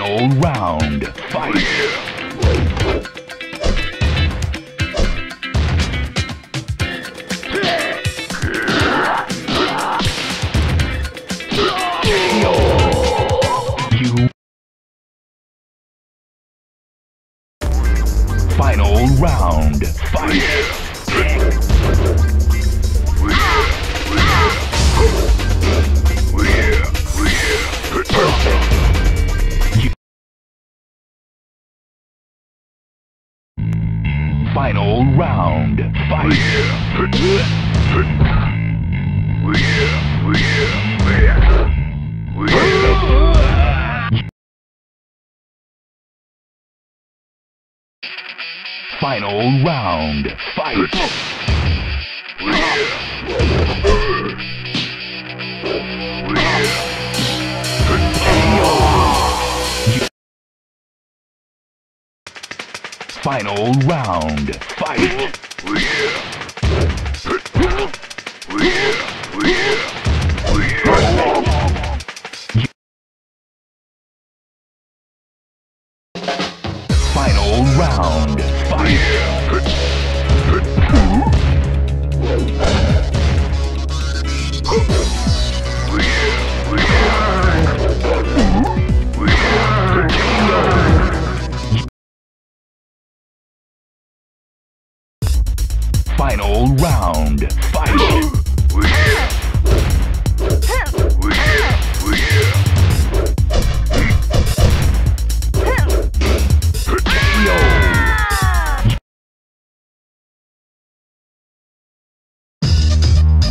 Final round. Fight. Final round. Fight. Round. Fight. Final round. Fight. Final round. Fight. Final round. Final round. Fight.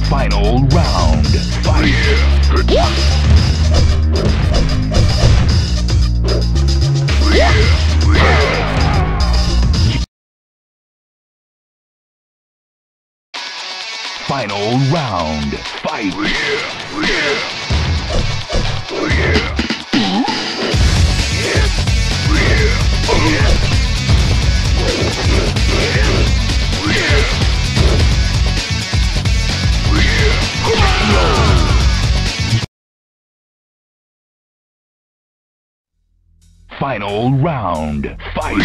Final round. Fight. Final round. Fight. Final round. Fight.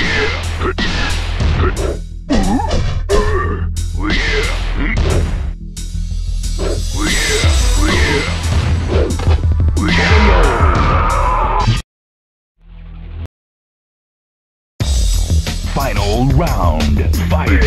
Final round. Fight.